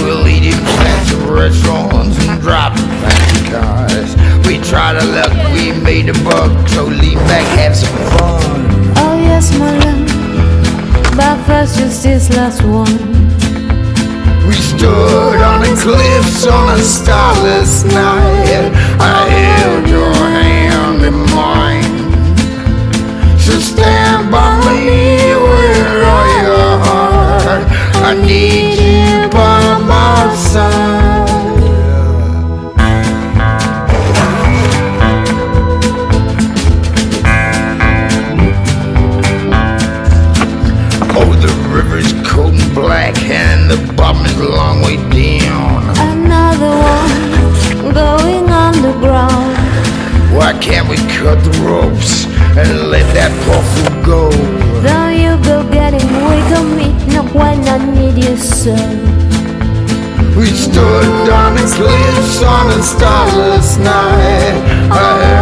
We'll eat you fancy restaurants and drive fancy cars. We tried our luck, we made a buck, so lean back, have some fun. Oh yes, my love, but first just this last one. We stood on the cliffs on a starless night. I held your hand. Can't we cut the ropes and let that fool go? Don't you go getting weak on me, not when I need you so. We stood on the cliffs on a starless night. I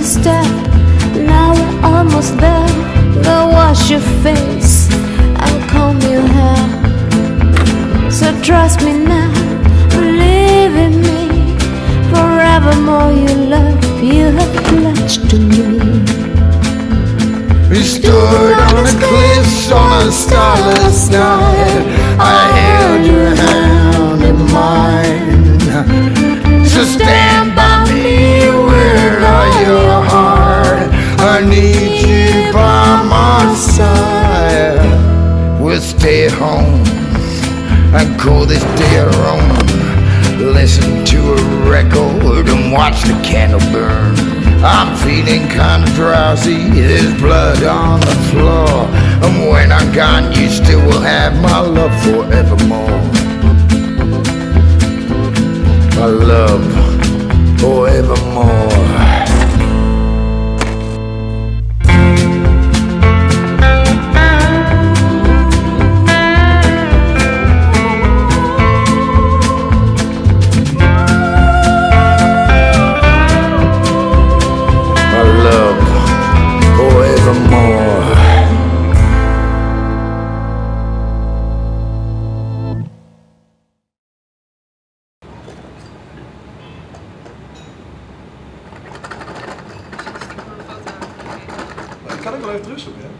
Step, now we're almost there. Go wash your face and comb your hair. So trust me now, believe in me. Forevermore, you love you have pledged to me. We stood on the cliffs on a starless night. I We'll home and call this day our own. Listen to a record and watch the candle burn. I'm feeling kinda drowsy, there's blood on the floor. And when I'm gone, you still will have my love forevermore. My love forevermore. Kan ik wel even terugzoeken, hè?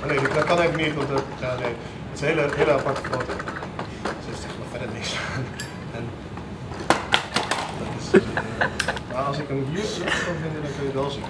Maar nee, dat kan even niet, want dat, nee, het is een hele, hele aparte foto. Dus er is nog verder niks aan. En dat is, eh, maar als ik hem hier terug kan vinden, dan kun je wel zien.